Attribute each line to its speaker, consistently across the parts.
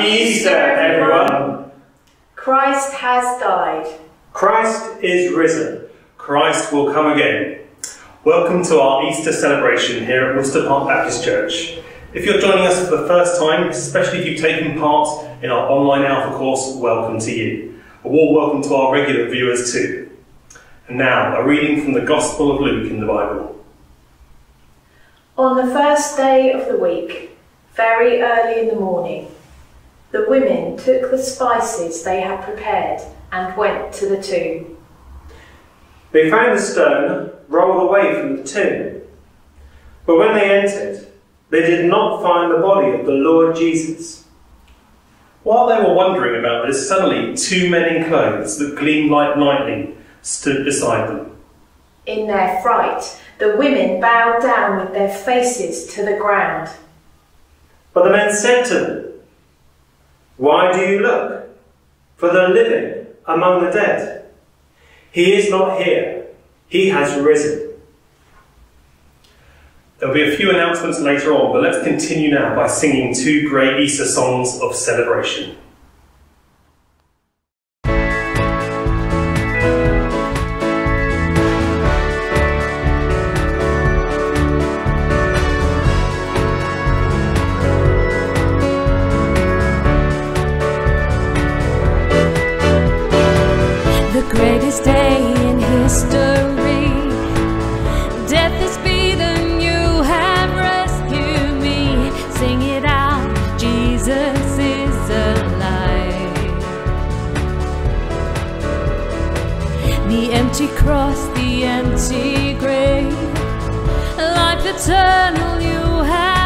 Speaker 1: Happy Easter, everyone.
Speaker 2: Christ has died.
Speaker 1: Christ is risen. Christ will come again. Welcome to our Easter celebration here at Worcester Park Baptist Church. If you're joining us for the first time, especially if you've taken part in our online Alpha course, welcome to you. A warm welcome to our regular viewers too. And now, a reading from the Gospel of Luke in the Bible.
Speaker 2: On the first day of the week, very early in the morning, the women took the spices they had prepared and went to the tomb.
Speaker 3: They found the stone rolled away from the tomb. But when they entered, they did not find the body of the Lord Jesus.
Speaker 1: While they were wondering about this, suddenly two men in clothes that gleamed like lightning stood beside them.
Speaker 2: In their fright, the women bowed down with their faces to the ground.
Speaker 3: But the men said to them, Why do you look for the living among the dead? He is not here, he has risen.
Speaker 1: There'll be a few announcements later on, but let's continue now by singing two great Easter songs of celebration.
Speaker 4: The empty cross, the empty grave. Life eternal, you have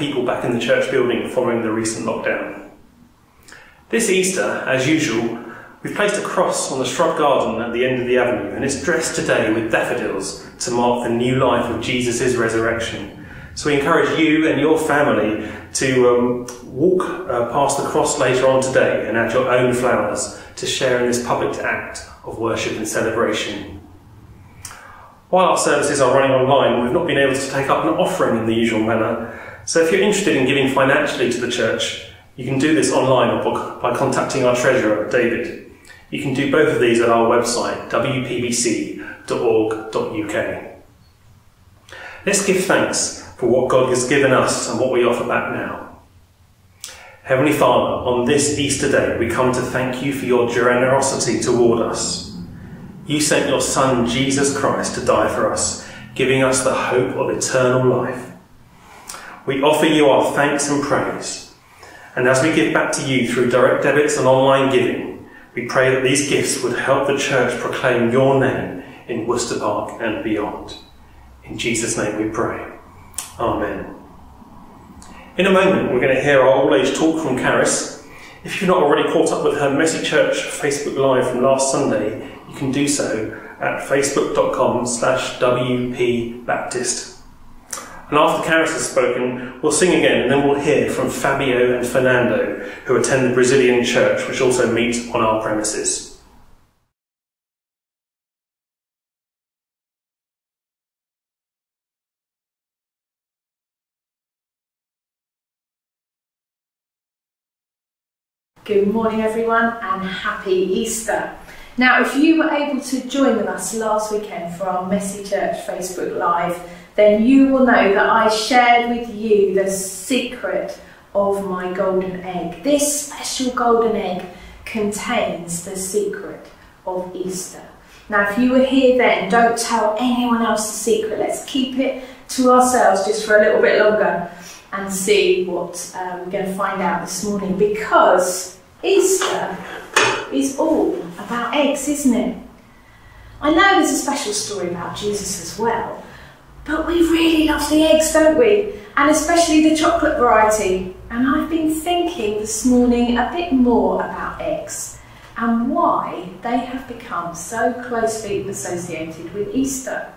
Speaker 1: people back in the church building following the recent lockdown. This Easter, as usual, we've placed a cross on the shrub garden at the end of the avenue, and it's dressed today with daffodils to mark the new life of Jesus' resurrection. So we encourage you and your family to um, walk uh, past the cross later on today and add your own flowers to share in this public act of worship and celebration. While our services are running online, we've not been able to take up an offering in the usual manner. So if you're interested in giving financially to the church, you can do this online or by contacting our treasurer, David. You can do both of these at our website, wpbc.org.uk. Let's give thanks for what God has given us and what we offer back now. Heavenly Father, on this Easter day, we come to thank you for your generosity toward us. You sent your Son, Jesus Christ, to die for us, giving us the hope of eternal life. We offer you our thanks and praise. And as we give back to you through direct debits and online giving, we pray that these gifts would help the church proclaim your name in Worcester Park and beyond. In Jesus' name we pray. Amen. In a moment, we're going to hear our old age talk from Caris. If you've not already caught up with her Messy Church Facebook Live from last Sunday, you can do so at facebook.com slash wpbaptist. And after the Caris has spoken, we'll sing again and then we'll hear from Fabio and Fernando, who attend the Brazilian church, which also meet on our premises.
Speaker 2: Good morning, everyone, and happy Easter. Now, if you were able to join with us last weekend for our Messy Church Facebook Live, then you will know that I shared with you the secret of my golden egg. This special golden egg contains the secret of Easter. Now, if you were here then, don't tell anyone else the secret. Let's keep it to ourselves just for a little bit longer and see what um, we're going to find out this morning because Easter is all about eggs, isn't it? I know there's a special story about Jesus as well, but we really love the eggs, don't we? And especially the chocolate variety. And I've been thinking this morning a bit more about eggs and why they have become so closely associated with Easter.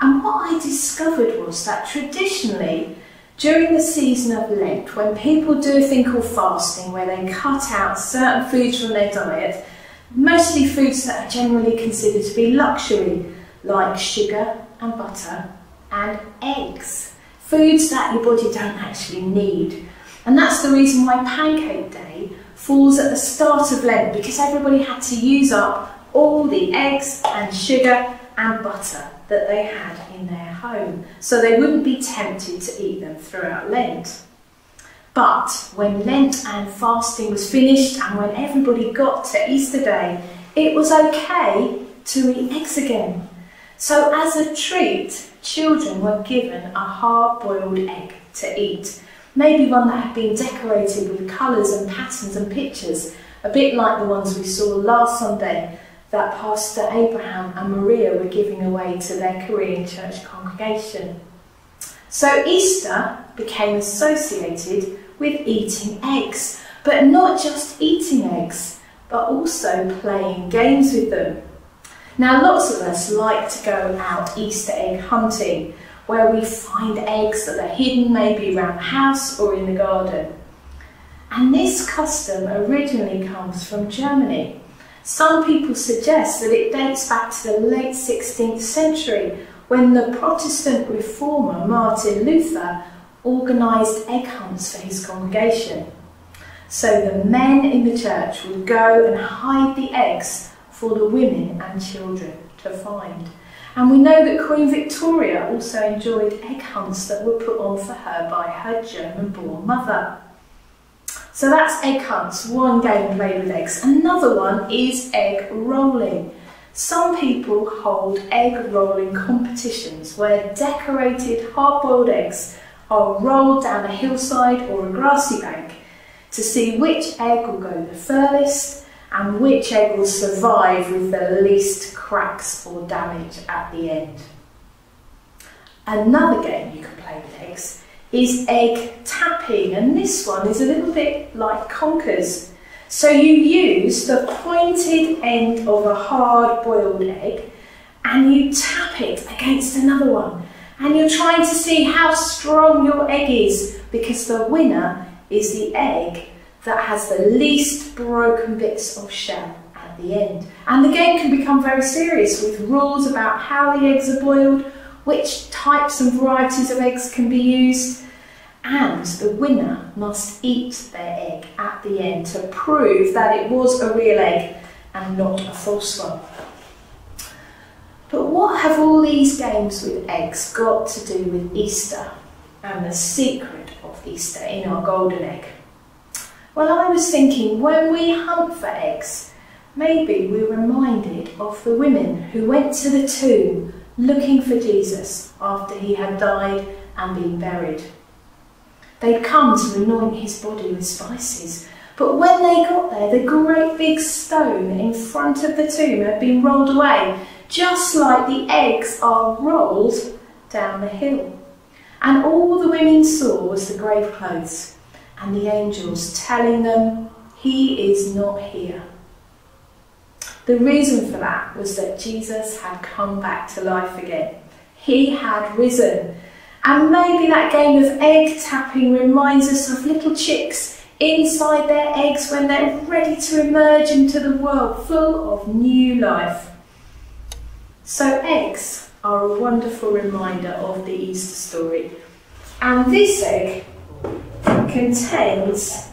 Speaker 2: And what I discovered was that traditionally during the season of Lent, when people do a thing called fasting, where they cut out certain foods from their diet, mostly foods that are generally considered to be luxury, like sugar and butter and eggs, foods that your body don't actually need. And that's the reason why Pancake Day falls at the start of Lent, because everybody had to use up all the eggs and sugar and butter that they had in their home, so they wouldn't be tempted to eat them throughout Lent. But when Lent and fasting was finished and when everybody got to Easter Day, it was okay to eat eggs again. So as a treat, children were given a hard-boiled egg to eat. Maybe one that had been decorated with colours and patterns and pictures, a bit like the ones we saw last Sunday that Pastor Abraham and Maria were giving away to their Korean church congregation. So Easter became associated with eating eggs, but not just eating eggs, but also playing games with them. Now, lots of us like to go out Easter egg hunting, where we find eggs that are hidden maybe around the house or in the garden. And this custom originally comes from Germany. Some people suggest that it dates back to the late 16th century when the Protestant reformer Martin Luther organised egg hunts for his congregation. So the men in the church would go and hide the eggs for the women and children to find. And we know that Queen Victoria also enjoyed egg hunts that were put on for her by her German born mother. So that's egg hunts, one game played with eggs. Another one is egg rolling. Some people hold egg rolling competitions where decorated hard-boiled eggs are rolled down a hillside or a grassy bank to see which egg will go the furthest and which egg will survive with the least cracks or damage at the end. Another game you can play with eggs is egg tapping, and this one is a little bit like conkers. So you use the pointed end of a hard boiled egg and you tap it against another one. And you're trying to see how strong your egg is because the winner is the egg that has the least broken bits of shell at the end. And the game can become very serious with rules about how the eggs are boiled, which types and varieties of eggs can be used, and the winner must eat their egg at the end to prove that it was a real egg and not a false one. But what have all these games with eggs got to do with Easter and the secret of Easter in our golden egg? Well, I was thinking when we hunt for eggs, maybe we're reminded of the women who went to the tomb looking for Jesus after he had died and been buried. They'd come to anoint his body with spices, but when they got there, the great big stone in front of the tomb had been rolled away, just like the eggs are rolled down the hill. And all the women saw was the grave clothes and the angels telling them, He is not here. The reason for that was that Jesus had come back to life again. He had risen. And maybe that game of egg tapping reminds us of little chicks inside their eggs when they're ready to emerge into the world full of new life. So, eggs are a wonderful reminder of the Easter story. And this egg contains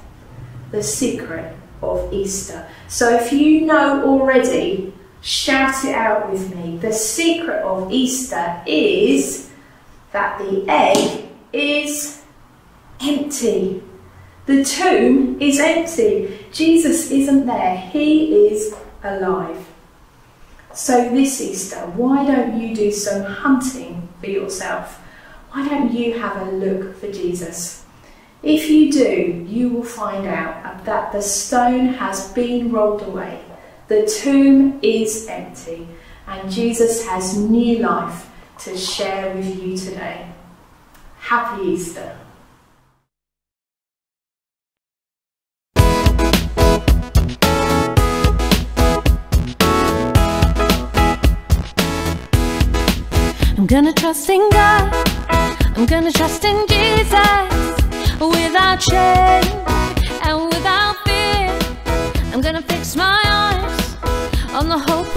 Speaker 2: the secret of Easter. So if you know already, shout it out with me. The secret of Easter is that the egg is empty. The tomb is empty. Jesus isn't there. He is alive. So this Easter, why don't you do some hunting for yourself? Why don't you have a look for Jesus? If you do, you will find out that the stone has been rolled away, the tomb is empty, and Jesus has new life to share with you today. Happy Easter.
Speaker 4: I'm gonna trust in God. I'm gonna trust in Jesus without shame and without fear. I'm gonna fix my eyes on the hope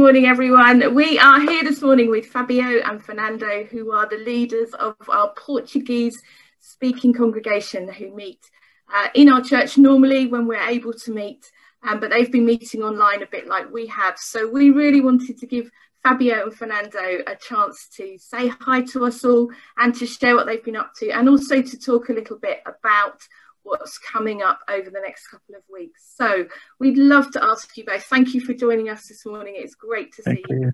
Speaker 5: morning, everyone. We are here this morning with Fabio and Fernando, who are the leaders of our Portuguese speaking congregation who meet uh, in our church normally when we're able to meet, um, but they've been meeting online a bit like we have. So we really wanted to give Fabio and Fernando a chance to say hi to us all and to share what they've been up to, and also to talk a little bit about what's coming up over the next couple of weeks. So we'd love to ask you both. Thank you for joining us this morning. It's great to see you.
Speaker 6: you.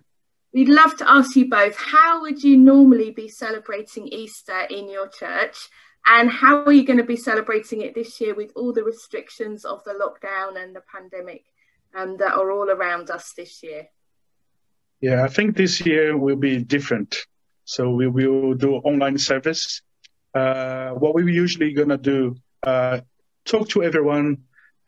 Speaker 5: we'd love to ask you both how would you normally be celebrating Easter in your church? And how are you going to be celebrating it this year with all the restrictions of the lockdown and the pandemic um, that are all around us this year?
Speaker 6: Yeah, I think this year will be different. So we will do online service. Uh, what we were usually gonna do, uh, talk to everyone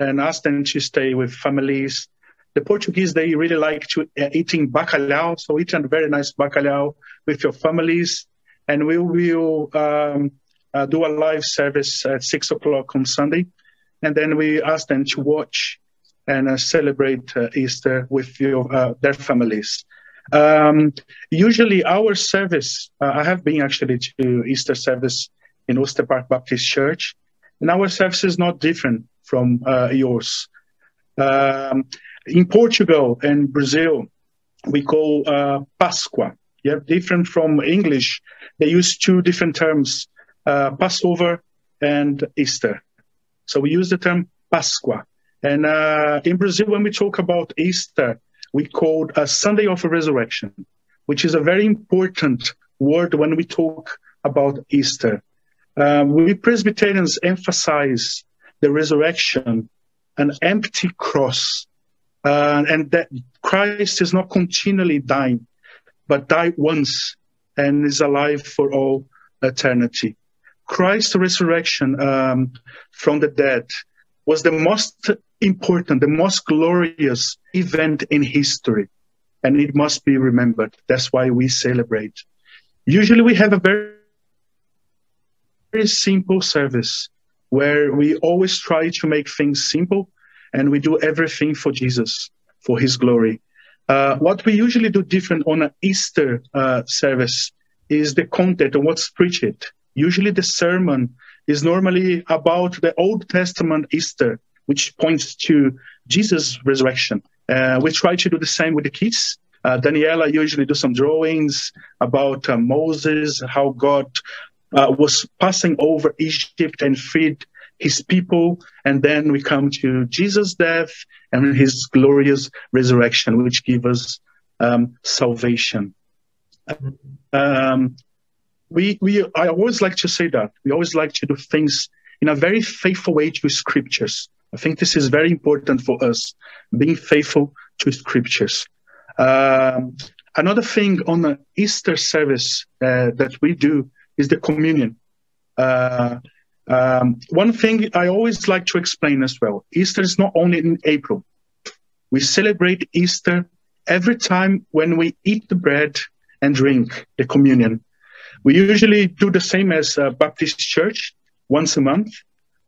Speaker 6: and ask them to stay with families. The Portuguese they really like to uh, eating bacalhau, so eating a very nice bacalhau with your families, and we will um, uh, do a live service at six o'clock on Sunday, and then we ask them to watch and uh, celebrate uh, Easter with your, uh, their families. Um, usually, our service, I have been actually to Easter service in Worcester Park Baptist Church, and our service is not different from uh, yours. Um, in Portugal and Brazil, we call uh, Páscoa. Yeah, different from English. They use two different terms, uh, Passover and Easter. So we use the term Páscoa. And uh, in Brazil, when we talk about Easter, we call a Sunday of Resurrection, which is a very important word when we talk about Easter. Um, we Presbyterians emphasize the resurrection, an empty cross, uh, and that Christ is not continually dying, but died once and is alive for all eternity. Christ's resurrection um, from the dead was the most important, the most glorious event in history. And it must be remembered. That's why we celebrate. Usually we have a very, very simple service where we always try to make things simple and we do everything for Jesus, for his glory. Uh, what we usually do different on an Easter uh, service is the content of what's preached. Usually the sermon is normally about the Old Testament Easter, which points to Jesus' resurrection. Uh, we try to do the same with the kids. Uh, Daniela usually do some drawings about uh, Moses, how God uh, was passing over Egypt and freed his people. And then we come to Jesus' death and his glorious resurrection, which gives us um, salvation. Um, we, we, I always like to say that. We always like to do things in a very faithful way to scriptures. I think this is very important for us, being faithful to scriptures. Um, another thing on the Easter service uh, that we do is the communion. Uh, um, one thing I always like to explain as well Easter is not only in April. We celebrate Easter every time when we eat the bread and drink the communion. We usually do the same as Baptist Church once a month.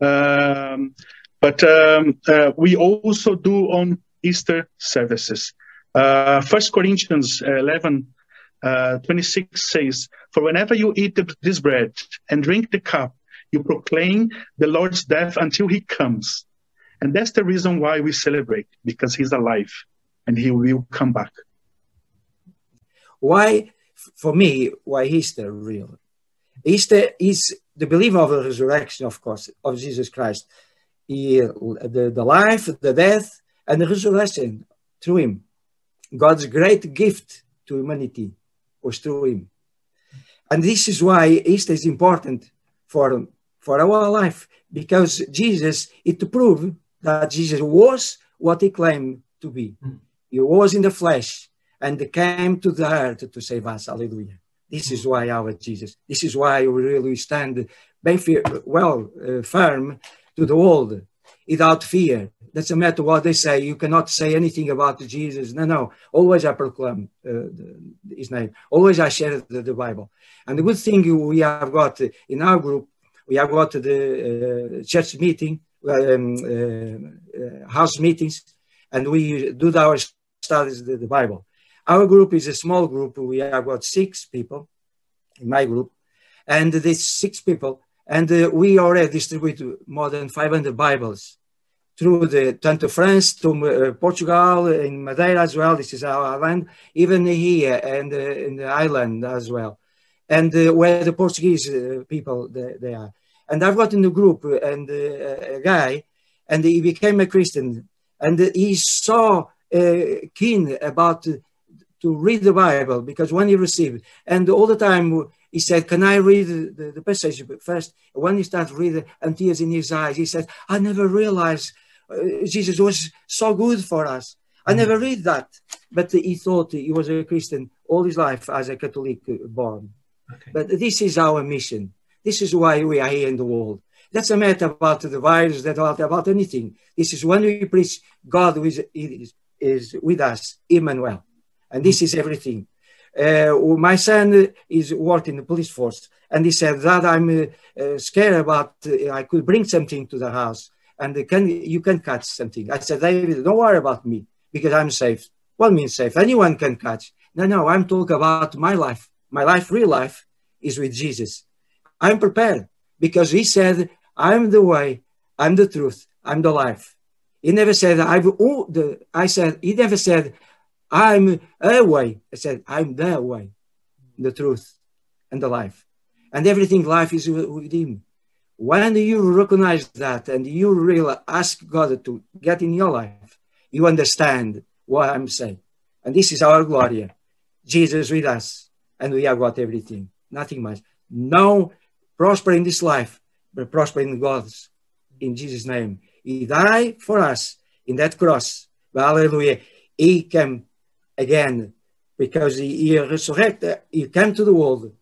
Speaker 6: Um, but um, uh, we also do on Easter services. Uh, First Corinthians 11, uh, 26 says, For whenever you eat this bread and drink the cup, you proclaim the Lord's death until he comes. And that's the reason why we celebrate, because he's alive and he will come back.
Speaker 7: Why, for me, why Easter real? Easter is the belief of the resurrection, of course, of Jesus Christ he, the, the life, the death, and the resurrection through him. God's great gift to humanity was through him. And this is why Easter is important for, for our life, because Jesus, it proved that Jesus was what he claimed to be. He was in the flesh and came to the earth to save us. Hallelujah. This is why our Jesus, this is why we really stand very well, uh, firm to the world without fear. Doesn't matter what they say. You cannot say anything about Jesus. No, no. Always I proclaim uh, his name. Always I share the, the, Bible. And the good thing we have got in our group, we have got the uh, church meeting, um, uh, uh house meetings, and we do our studies the, the Bible. Our group is a small group. We have got six people in my group, and these six people and uh, we already distribute more than 500 Bibles through the to France, to uh, Portugal, in Madeira as well. This is our land, even here and uh, in the island as well, and uh, where the Portuguese people they, they, are. And I've got in the group and a guy, and he became a Christian, and he saw keen about to read the Bible because when he received, and all the time he said, Can I read the, the, passage first? When he started reading, and tears in his eyes, he said, I never realized Jesus was so good for us. I never read that. But he thought he was a Christian all his life as a Catholic uh, born.
Speaker 3: Okay.
Speaker 7: But this is our mission. This is why we are here in the world. That's a matter about the virus, that about, about anything. This is when we preach God is, is, is with us, Emmanuel. And this is everything. Uh, my son is working in the police force, and he said that I'm uh, uh, scared about uh, I could bring something to the house, and can you can catch something. I said, David, don't worry about me because I'm safe. What means safe? Anyone can catch. No, no, I'm talking about my life. My life, real life, is with Jesus. I'm prepared because he said, I'm the way, I'm the truth, I'm the life. He never said, I've, oh, the, I said, he never said, I'm a way. I said, I'm the way, the truth, and the life. And everything life is with him. When you recognize that and you really ask God to get in your life, you understand what I'm saying. And this is our glory. Jesus with us, and we have got everything, nothing much. No prosper in this life, but prosper in God's. In Jesus' name. He died for us in that cross. Hallelujah. He came again because he, he resurrected. He came to the world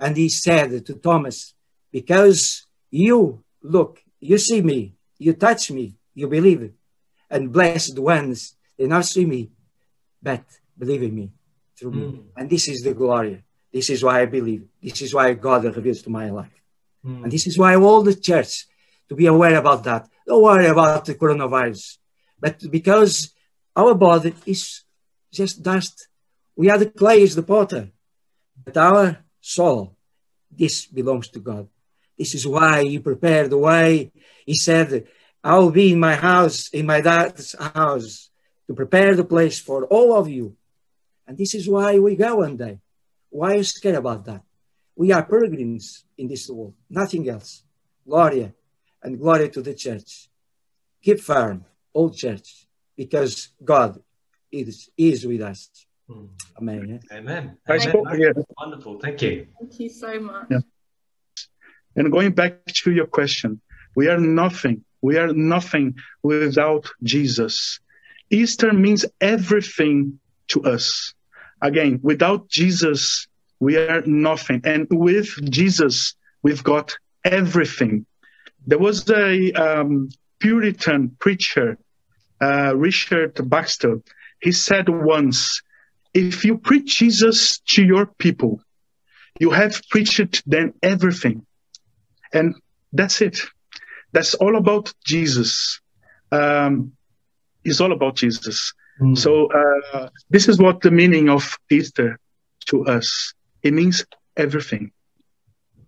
Speaker 7: and he said to Thomas, Because you look, you see me, you touch me, you believe, and blessed ones, they not see me, but believe in me through me. Hmm. And this is the glory. This is why I believe. This is why God reveals to my life. Hmm. And this is why all the church to be aware about that. Don't worry about the coronavirus. But because our body is just dust, we are the clay, is the potter. But our soul, this belongs to God. This is why He prepared the way. He said, I will be in my house, in my dad's house, to prepare the place for all of you. And this is why we go one day. Why are you scared about that? We are pilgrims in this world, nothing else. Gloria and glory to the church. Keep firm, old church, because God is, is with us.
Speaker 3: Hmm.
Speaker 7: Amen.
Speaker 3: Amen.
Speaker 6: I
Speaker 3: Amen. Wonderful. Thank you.
Speaker 5: Thank you so much.
Speaker 6: Yeah. And going back to your question, we are nothing. We are nothing without Jesus. Easter means everything to us. Again, without Jesus, we are nothing. And with Jesus, we've got everything. There was a um, Puritan preacher, uh, Richard Baxter. He said once, if you preach Jesus to your people, you have preached them everything. And that's it. That's all about Jesus. Um, it's all about Jesus.
Speaker 3: Hmm.
Speaker 6: So uh, this is what the meaning of Easter to us. It means everything.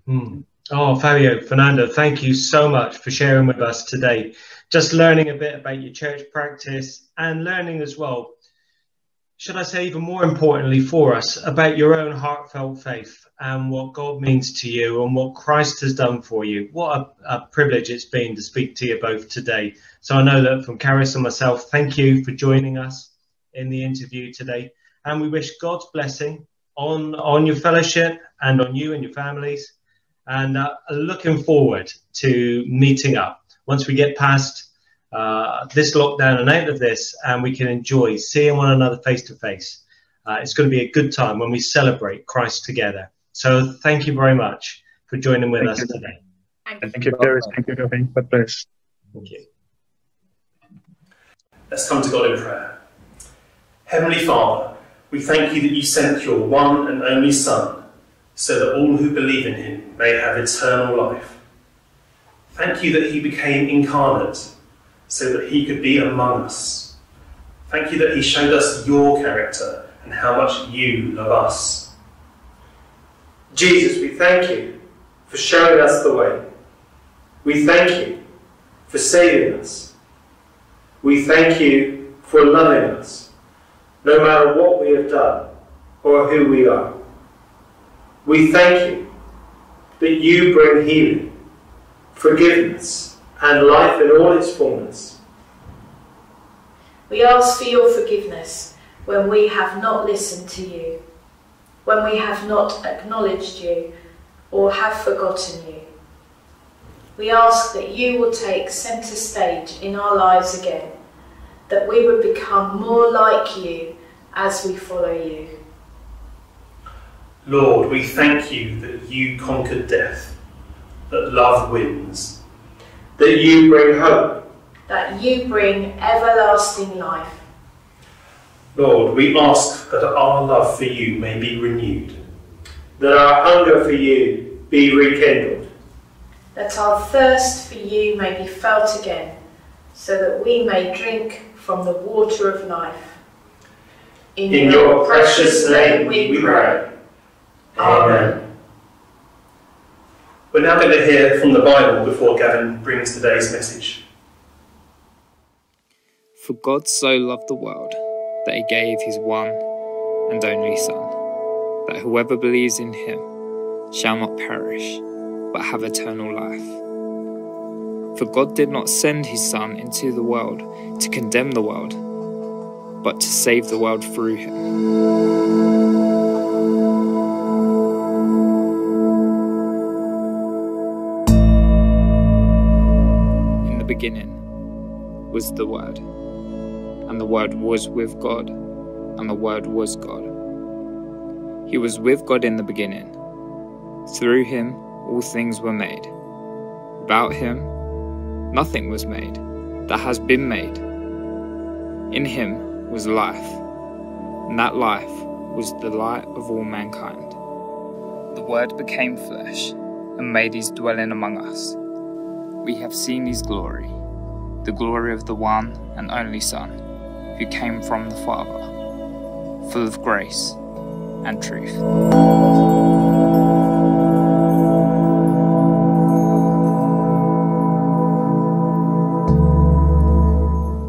Speaker 3: Hmm. Oh, Fabio, Fernando, thank you so much for sharing with us today. Just learning a bit about your church practice and learning as well, should I say, even more importantly for us, about your own heartfelt faith and what God means to you and what Christ has done for you. What a, a privilege it's been to speak to you both today. So I know that from Caris and myself, thank you for joining us in the interview today. And we wish God's blessing on, on your fellowship and on you and your families. And uh, looking forward to meeting up once we get past uh, this lockdown and out of this, and we can enjoy seeing one another face to face. Uh, It's going to be a good time when we celebrate Christ together. So thank you very much for joining with
Speaker 6: Thank
Speaker 3: us
Speaker 6: you.
Speaker 3: today.
Speaker 5: Thank
Speaker 6: Thank you, Caris. Thank you, Gavin. God bless.
Speaker 3: Thank you.
Speaker 1: Let's come to God in prayer. Heavenly Father, we thank you that you sent your one and only Son so that all who believe in him may have eternal life. Thank you that he became incarnate so that he could be among us. Thank you that he showed us your character and how much you love us. Jesus, we thank you for showing us the way. We thank you for saving us. We thank you for loving us, no matter what we have done or who we are. We thank you that you bring healing, forgiveness, and life in all its fullness.
Speaker 2: We ask for your forgiveness when we have not listened to you, when we have not acknowledged you or have forgotten you. We ask that you will take centre stage in our lives again, that we would become more like you as we follow you.
Speaker 1: Lord, we thank you that you conquered death, that love wins,
Speaker 3: that you bring hope.
Speaker 2: that you bring everlasting life.
Speaker 1: Lord, we ask that our love for you may be renewed,
Speaker 3: that our hunger for you be rekindled,
Speaker 2: that our thirst for you may be felt again, so that we may drink from the water of life.
Speaker 3: In your precious name we pray. Amen.
Speaker 1: We're now going to hear from the Bible before Gavin brings today's message.
Speaker 8: For God so loved the world that he gave his one and only Son, that whoever believes in him shall not perish, but have eternal life. For God did not send his Son into the world to condemn the world, but to save the world through him. Beginning was the Word, and the Word was with God, and the Word was God. He was with God in the beginning. Through him all things were made. Without him nothing was made that has been made. In him was life, and that life was the light of all mankind. The Word became flesh and made his dwelling among us. We have seen his glory, the glory of the one and only Son, who came from the Father, full of grace and truth.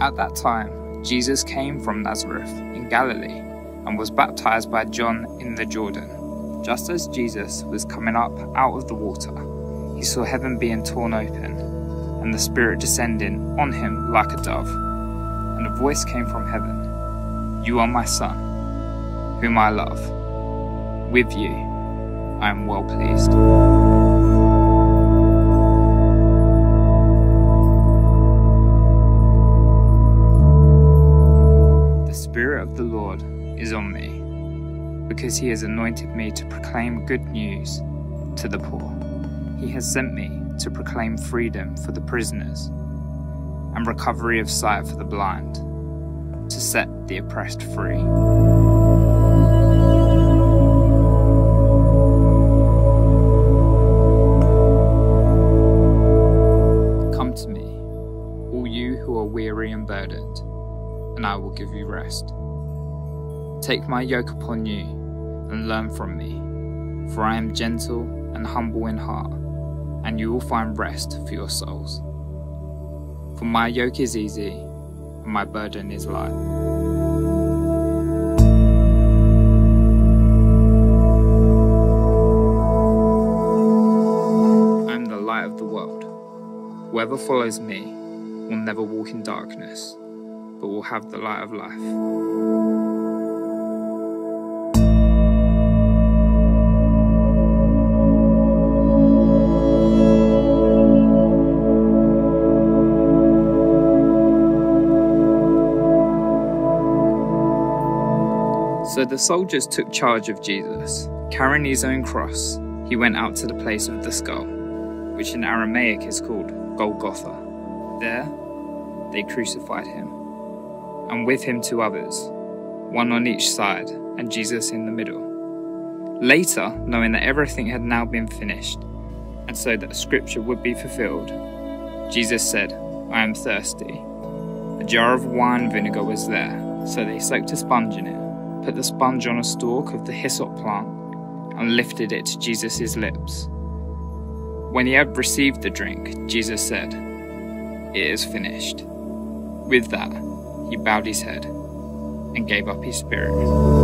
Speaker 8: At that time, Jesus came from Nazareth in Galilee and was baptized by John in the Jordan. Just as Jesus was coming up out of the water, he saw heaven being torn open, and the Spirit descending on him like a dove. And a voice came from heaven You are my Son, whom I love. With you I am well pleased. The Spirit of the Lord is on me, because he has anointed me to proclaim good news to the poor. He has sent me to proclaim freedom for the prisoners and recovery of sight for the blind, to set the oppressed free. Come to me, all you who are weary and burdened, and I will give you rest. Take my yoke upon you and learn from me, for I am gentle and humble in heart, and you will find rest for your souls. For my yoke is easy and my burden is light. I am the light of the world. Whoever follows me will never walk in darkness, but will have the light of life. So the soldiers took charge of Jesus. Carrying his own cross, he went out to the place of the skull, which in Aramaic is called Golgotha. There, they crucified him, and with him two others, one on each side, and Jesus in the middle. Later, knowing that everything had now been finished, and so that scripture would be fulfilled, Jesus said, I am thirsty. A jar of wine vinegar was there, so they soaked a sponge in it put the sponge on a stalk of the hyssop plant and lifted it to Jesus' lips. When he had received the drink, Jesus said, It is finished. With that, he bowed his head and gave up his spirit.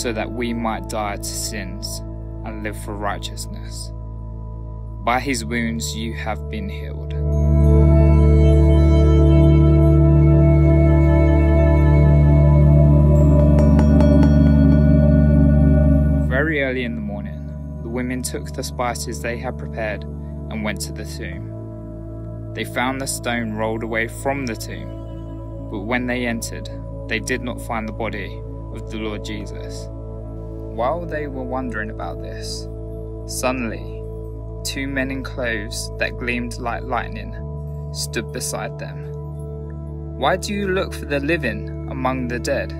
Speaker 8: So that we might die to sins and live for righteousness. By his wounds you have been healed. Very early in the morning, the women took the spices they had prepared and went to the tomb. They found the stone rolled away from the tomb, but when they entered, they did not find the body of the Lord Jesus. While they were wondering about this, suddenly two men in clothes that gleamed like lightning stood beside them. Why do you look for the living among the dead?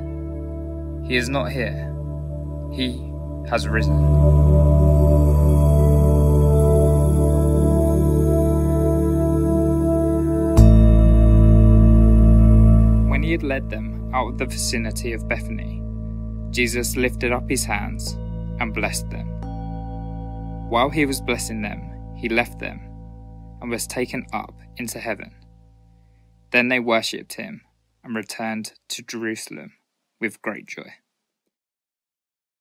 Speaker 8: He is not here. He has risen. When he had led them out of the vicinity of Bethany, Jesus lifted up his hands and blessed them. While he was blessing them, he left them and was taken up into heaven. Then they worshipped him and returned to Jerusalem with great joy.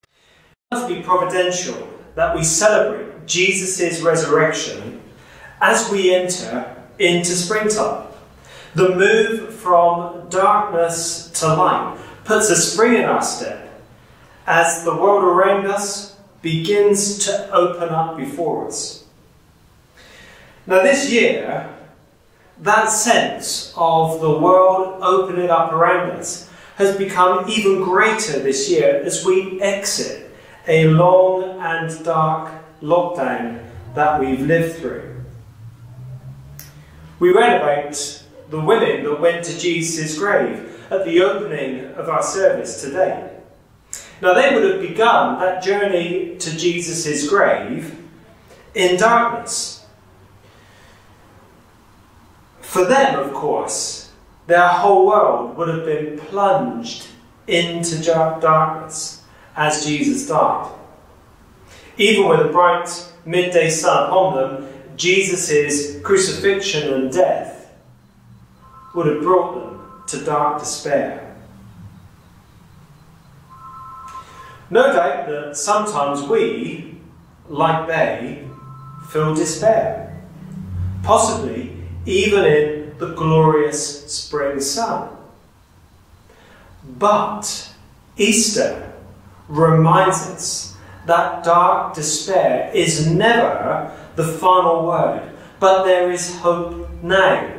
Speaker 3: It must be providential that we celebrate Jesus' resurrection as we enter into springtime. The move from darkness to light puts a spring in our step as the world around us begins to open up before us. Now, this year, that sense of the world opening up around us has become even greater this year as we exit a long and dark lockdown that we've lived through. We read about the women that went to Jesus' grave at the opening of our service today. Now, they would have begun that journey to Jesus' grave in darkness. For them, of course, their whole world would have been plunged into darkness as Jesus died. Even with a bright midday sun upon them, Jesus' crucifixion and death would have brought them to dark despair. No doubt that sometimes we, like they, feel despair, possibly even in the glorious spring sun. But Easter reminds us that dark despair is never the final word, but there is hope now.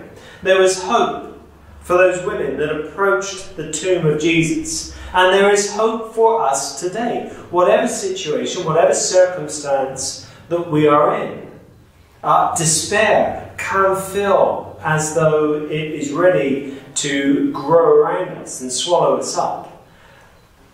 Speaker 3: There is hope for those women that approached the tomb of Jesus. And there is hope for us today, whatever situation, whatever circumstance that we are in. Uh, despair can feel as though it is ready to grow around us and swallow us up.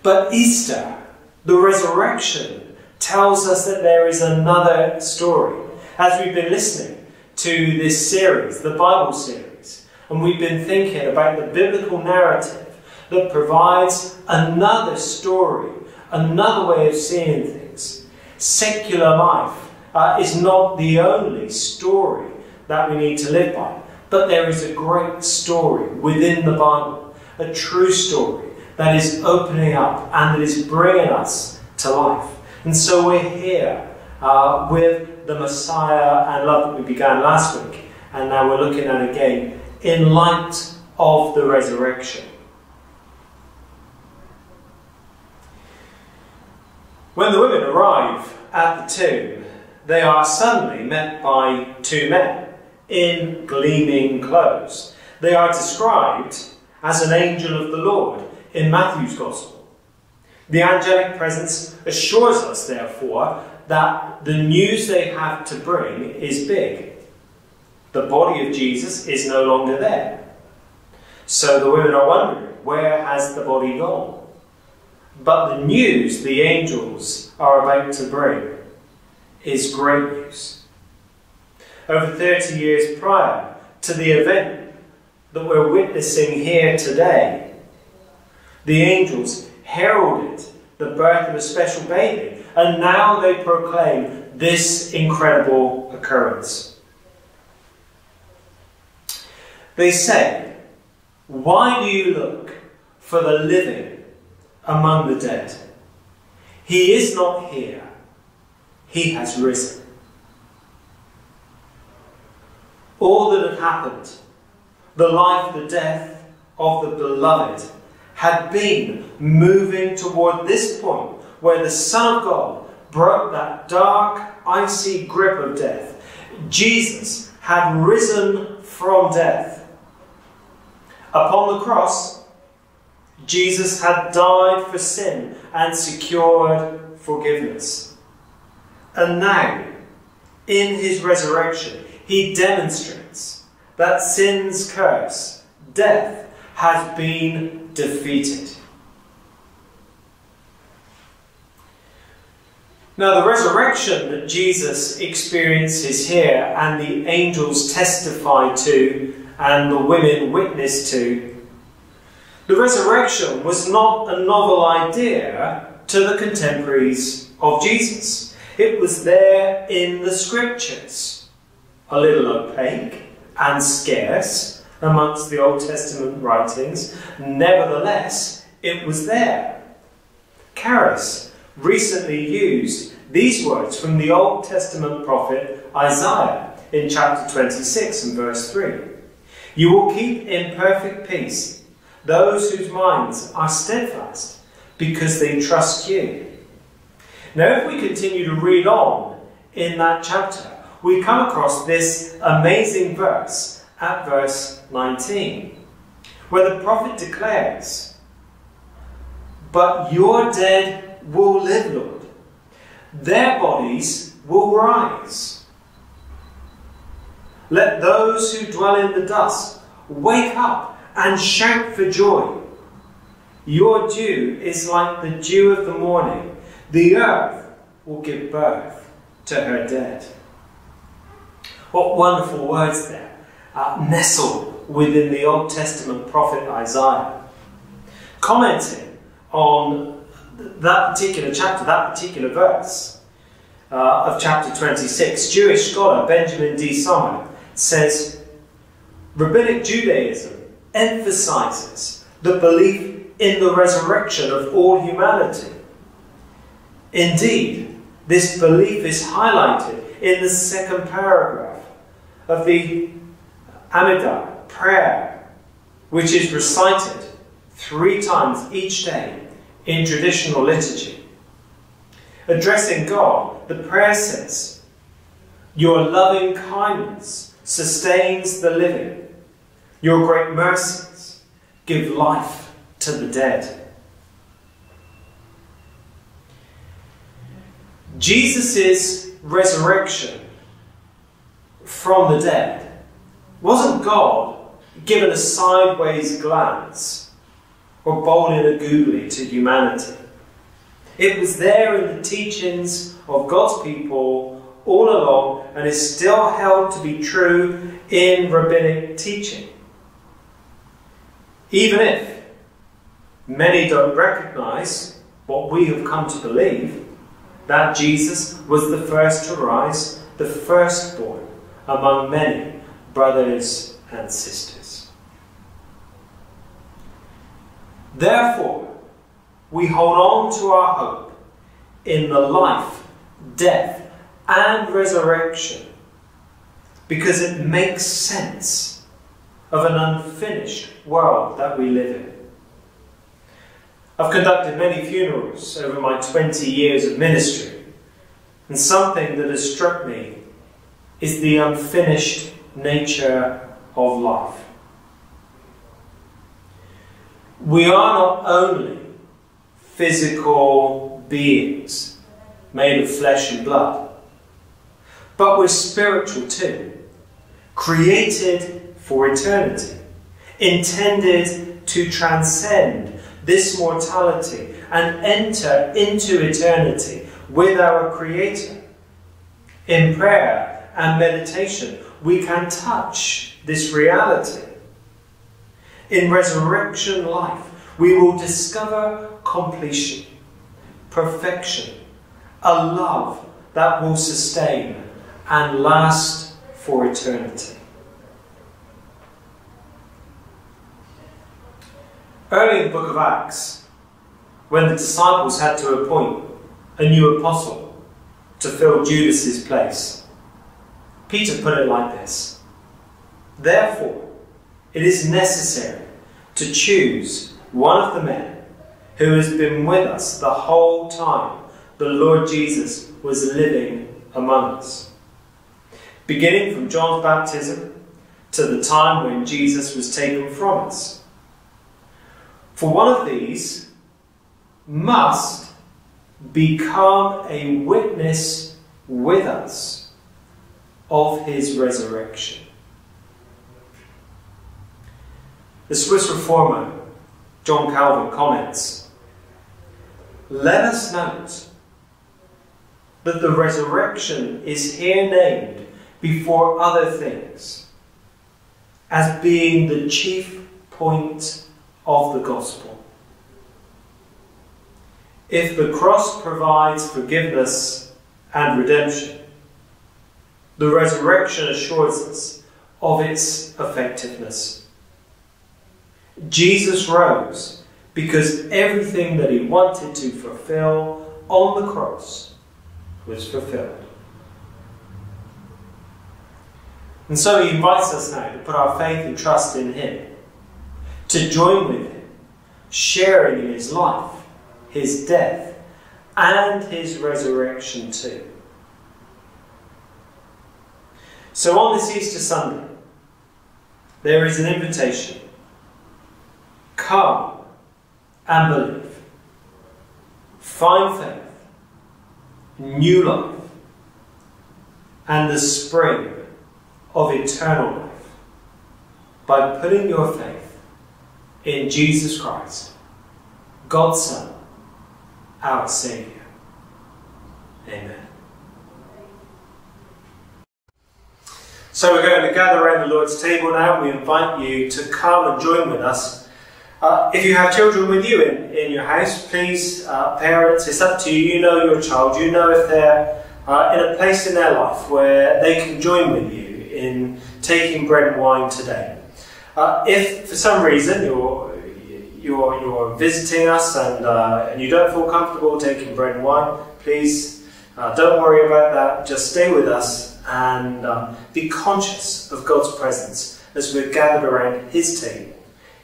Speaker 3: But Easter, the resurrection, tells us that there is another story. As we've been listening to this series, the Bible series, and we've been thinking about the biblical narrative that provides another story, another way of seeing things. Secular life uh, is not the only story that we need to live by, but there is a great story within the Bible, a true story that is opening up and that is bringing us to life. And so we're here uh, with the Messiah and love that we began last week, and now we're looking at again in light of the resurrection. When the women arrive at the tomb, they are suddenly met by two men in gleaming clothes. They are described as an angel of the Lord in Matthew's Gospel. The angelic presence assures us, therefore, that the news they have to bring is big. The body of Jesus is no longer there. So the women are wondering, where has the body gone? But the news the angels are about to bring is great news. Over 30 years prior to the event that we're witnessing here today, the angels heralded the birth of a special baby, and now they proclaim this incredible occurrence. They say, Why do you look for the living among the dead? He is not here. He has risen. All that had happened, the life, the death of the beloved, had been moving toward this point where the Son of God broke that dark, icy grip of death. Jesus had risen from death. Upon the cross, Jesus had died for sin and secured forgiveness. And now, in his resurrection, he demonstrates that sin's curse, death, has been defeated. Now, the resurrection that Jesus experiences here and the angels testify to and the women witness to, the resurrection was not a novel idea to the contemporaries of Jesus. It was there in the scriptures, a little opaque and scarce amongst the Old Testament writings. Nevertheless, it was there. Caris recently used these words from the Old Testament prophet Isaiah in chapter 26 and verse 3. You will keep in perfect peace those whose minds are steadfast because they trust you. Now, if we continue to read on in that chapter, we come across this amazing verse at verse 19, where the prophet declares, But your dead will live, Lord. Their bodies will rise. Let those who dwell in the dust wake up and shout for joy. Your dew is like the dew of the morning. The earth will give birth to her dead. What wonderful words there, uh, nestled within the Old Testament prophet Isaiah. Commenting on that particular chapter, that particular verse uh, of chapter 26, Jewish scholar Benjamin D. Sommer says Rabbinic Judaism emphasizes the belief in the resurrection of all humanity. Indeed, this belief is highlighted in the second paragraph of the Amidah prayer, which is recited three times each day in traditional liturgy. Addressing God, the prayer says, Your loving kindness sustains the living. Your great mercies give life to the dead. Jesus' resurrection from the dead wasn't God given a sideways glance or bowling a googly to humanity. It was there in the teachings of God's people all along and is still held to be true in rabbinic teaching. Even if many don't recognize what we have come to believe, that Jesus was the first to rise, the firstborn among many brothers and sisters. Therefore, we hold on to our hope in the life, death, and resurrection because it makes sense of an unfinished world that we live in. I've conducted many funerals over my 20 years of ministry, and something that has struck me is the unfinished nature of life. We are not only physical beings made of flesh and blood, but we're spiritual too, created for eternity, intended to transcend this mortality and enter into eternity with our Creator. In prayer and meditation, we can touch this reality. In resurrection life, we will discover completion, perfection, a love that will sustain and last for eternity. Early in the book of Acts, when the disciples had to appoint a new apostle to fill Judas's place. Peter put it like this Therefore, it is necessary to choose one of the men who has been with us the whole time the Lord Jesus was living among us. Beginning from John's baptism to the time when Jesus was taken from us. For one of these must become a witness with us of his resurrection. The Swiss reformer John Calvin comments Let us note that the resurrection is here named before other things as being the chief point of the gospel. If the cross provides forgiveness and redemption, the resurrection assures us of its effectiveness. Jesus rose because everything that he wanted to fulfill on the cross was fulfilled. And so he invites us now to put our faith and trust in him, to join with him, sharing in his life, his death, and his resurrection too. So on this Easter Sunday, there is an invitation. Come and believe. Find faith, new life, and the spring of eternal life by putting your faith in Jesus Christ, God's Son, our Saviour. Amen. So we're going to gather around the Lord's table now. We invite you to come and join with us. Uh, if you have children with you in, in your house, please, uh, parents, it's up to you. You know your child. You know if they're uh, in a place in their life where they can join with you in taking bread and wine today. Uh, if for some reason you're you're, you're visiting us and, uh, and you don't feel comfortable taking bread and wine, please uh, don't worry about that. Just stay with us and uh, be conscious of God's presence as we're gathered around His table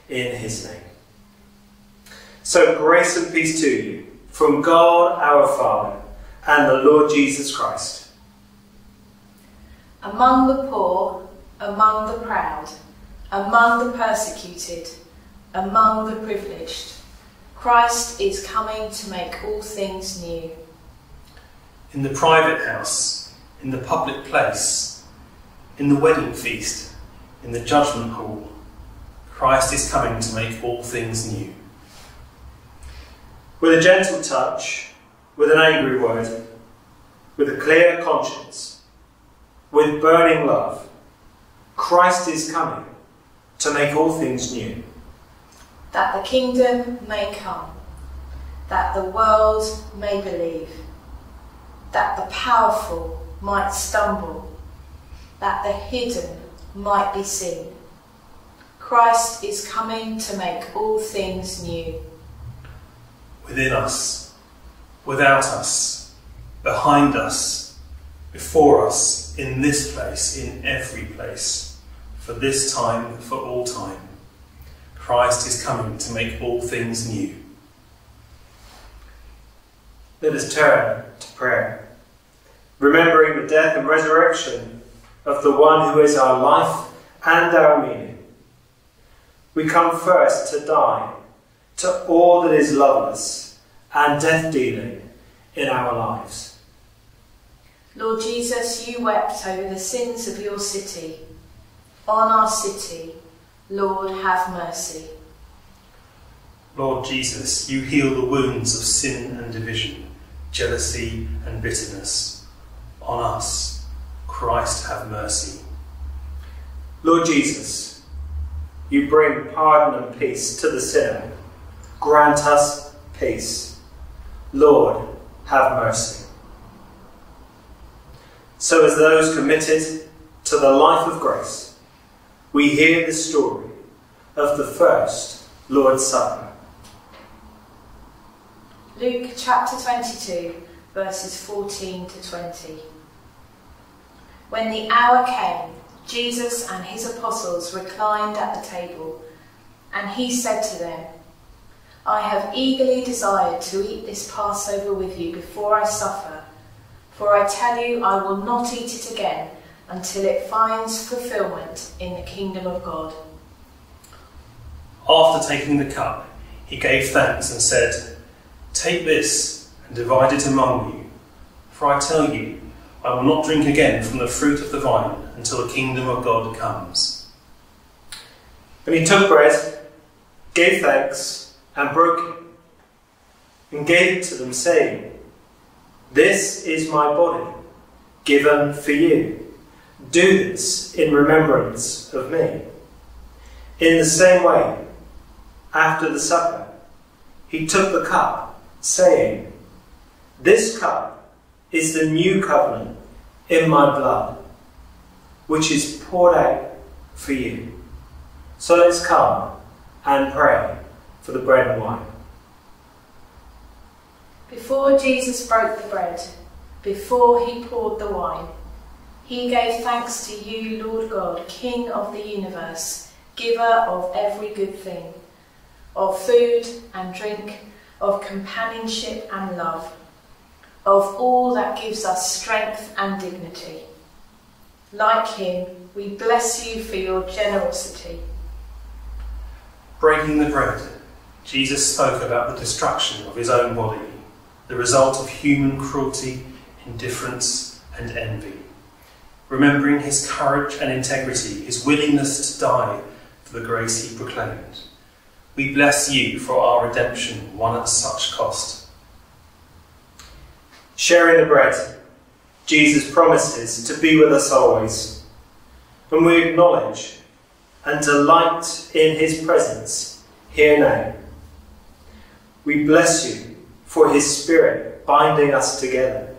Speaker 3: in His name. So, grace and peace to you from God our Father and the Lord Jesus Christ.
Speaker 2: Among the poor, among the proud, among the persecuted, among the privileged, Christ is coming to make all things new.
Speaker 1: In the private house, in the public place, in the wedding feast, in the judgment hall, Christ is coming to make all things new. With a gentle touch, with an angry word, with a clear conscience, with burning love, Christ is coming to make all things new.
Speaker 2: That the kingdom may come, that the world may believe, that the powerful might stumble, that the hidden might be seen. Christ is coming to make all things new.
Speaker 1: Within us, without us, behind us, before us, in this place, in every place, for this time, for all time. Christ is coming to make all things new.
Speaker 3: Let us turn to prayer, remembering the death and resurrection of the one who is our life and our meaning. We come first to die to all that is loveless and death dealing in our lives.
Speaker 2: Lord Jesus, you wept over the sins of your city. On our city, Lord, have mercy.
Speaker 1: Lord Jesus, you heal the wounds of sin and division, jealousy and bitterness. On us, Christ, have mercy.
Speaker 3: Lord Jesus, you bring pardon and peace to the sinner. Grant us peace. Lord, have mercy. So, as those committed to the life of grace, we hear the story of the first Lord's Supper.
Speaker 2: Luke chapter 22, verses 14 to 20. When the hour came, Jesus and his apostles reclined at the table, and he said to them, I have eagerly desired to eat this Passover with you before I suffer, for I tell you, I will not eat it again until it finds fulfillment in the kingdom of God.
Speaker 1: After taking the cup, he gave thanks and said, Take this and divide it among you, for I tell you, I will not drink again from the fruit of the vine until the kingdom of God comes.
Speaker 3: And he took bread, gave thanks, and broke it, and gave it to them, saying, This is my body, given for you. Do this in remembrance of me. In the same way, after the supper, he took the cup, saying, This cup is the new covenant in my blood, which is poured out for you. So let's come and pray for the bread and wine.
Speaker 2: Before Jesus broke the bread, before he poured the wine, he gave thanks to you, Lord God, King of the universe, giver of every good thing, of food and drink, of companionship and love, of all that gives us strength and dignity. Like him, we bless you for your generosity.
Speaker 1: Breaking the bread, Jesus spoke about the destruction of his own body, the result of human cruelty, indifference, and envy. Remembering his courage and integrity, his willingness to die for the grace he proclaimed. We bless you for our redemption won at such cost.
Speaker 3: Sharing the bread, Jesus promises to be with us always, and we acknowledge and delight in his presence here now. We bless you for his Spirit binding us together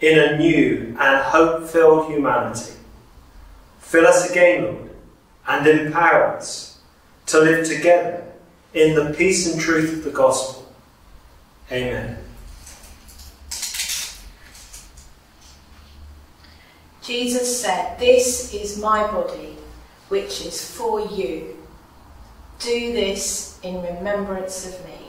Speaker 3: in a new and hope filled humanity. Fill us again, Lord, and empower us to live together in the peace and truth of the gospel. Amen.
Speaker 2: Jesus said, This is my body, which is for you. Do this in remembrance of me.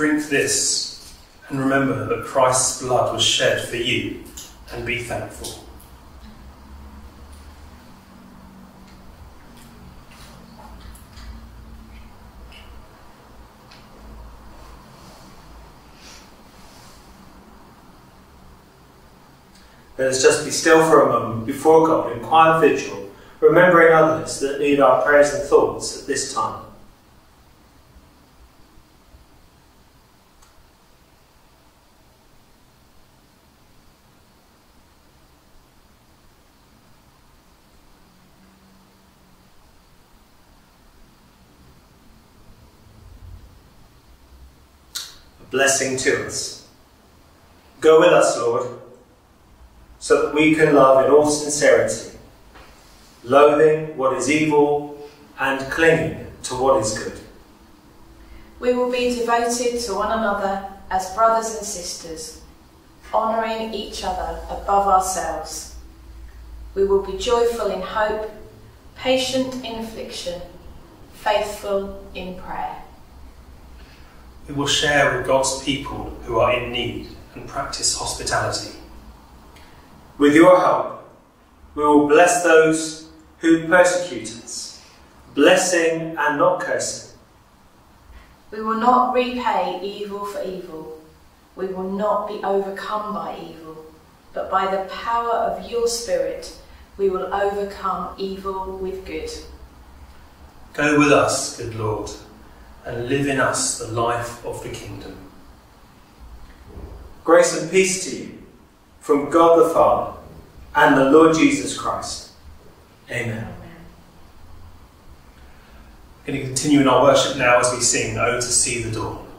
Speaker 1: Drink this and remember that Christ's blood was shed for you and be thankful.
Speaker 3: Let us just be still for a moment before God in quiet vigil, remembering others that need our prayers and thoughts at this time. A blessing to us. Go with us, Lord, so that we can love in all sincerity, loathing what is evil and clinging to what is good.
Speaker 2: We will be devoted to one another as brothers and sisters, honouring each other above ourselves. We will be joyful in hope, patient in affliction, faithful in prayer.
Speaker 1: We will share with God's people who are in need and practice hospitality.
Speaker 3: With your help, we will bless those who persecute us, blessing and not cursing.
Speaker 2: We will not repay evil for evil. We will not be overcome by evil, but by the power of your Spirit, we will overcome evil with good.
Speaker 1: Go with us, good Lord, and live in us the life of the kingdom.
Speaker 3: Grace and peace to you from God the Father and the Lord Jesus Christ. Amen.
Speaker 4: We're going to continue in our worship now as we sing Oh to See the Dawn.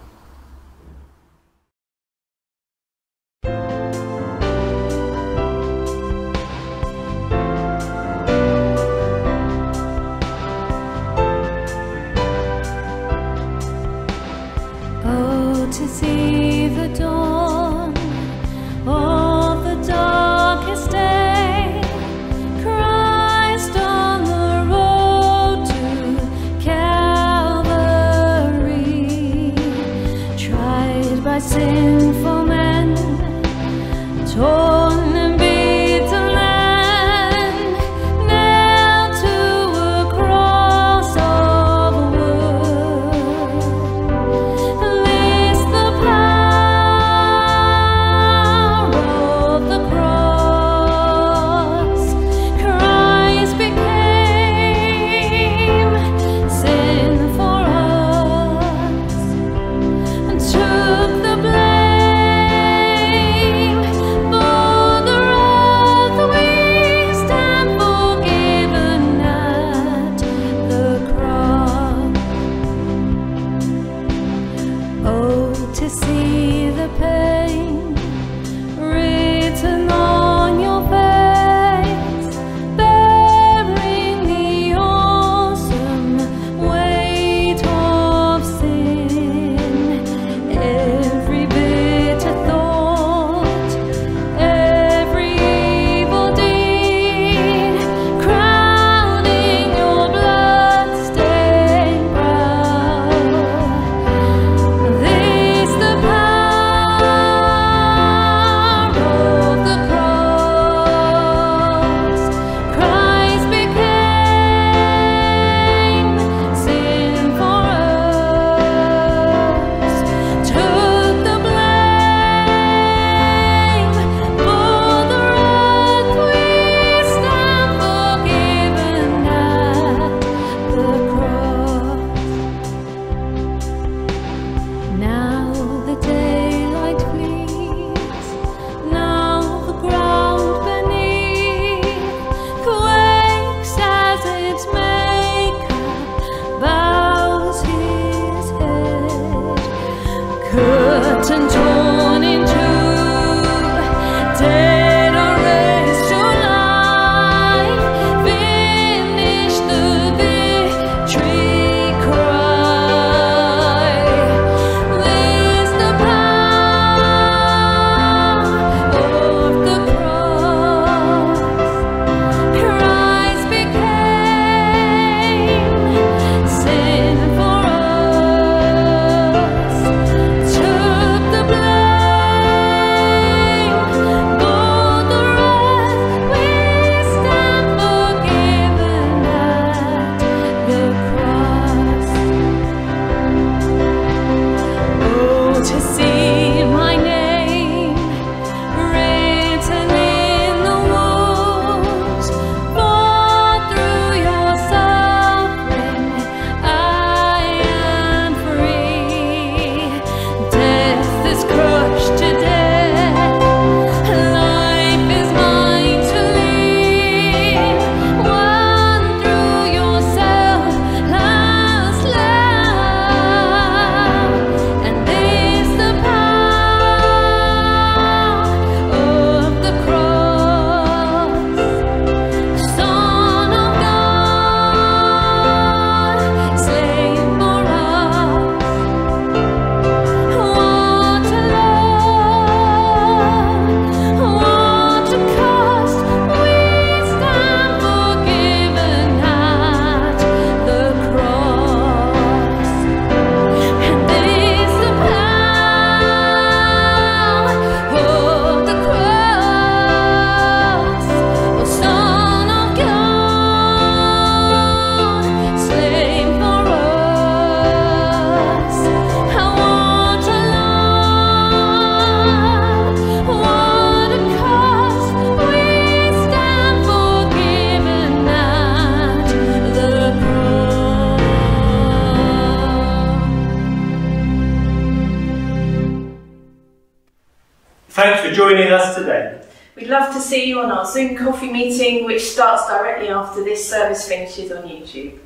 Speaker 2: On
Speaker 1: YouTube.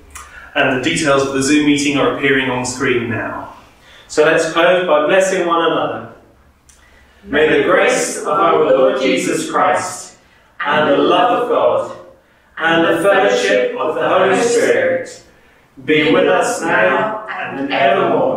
Speaker 1: and the details of the Zoom meeting are appearing on screen now.
Speaker 3: So let's close by blessing one another. May the grace of our Lord Jesus Christ and the love of God and the fellowship of the Holy Spirit be with us now and evermore.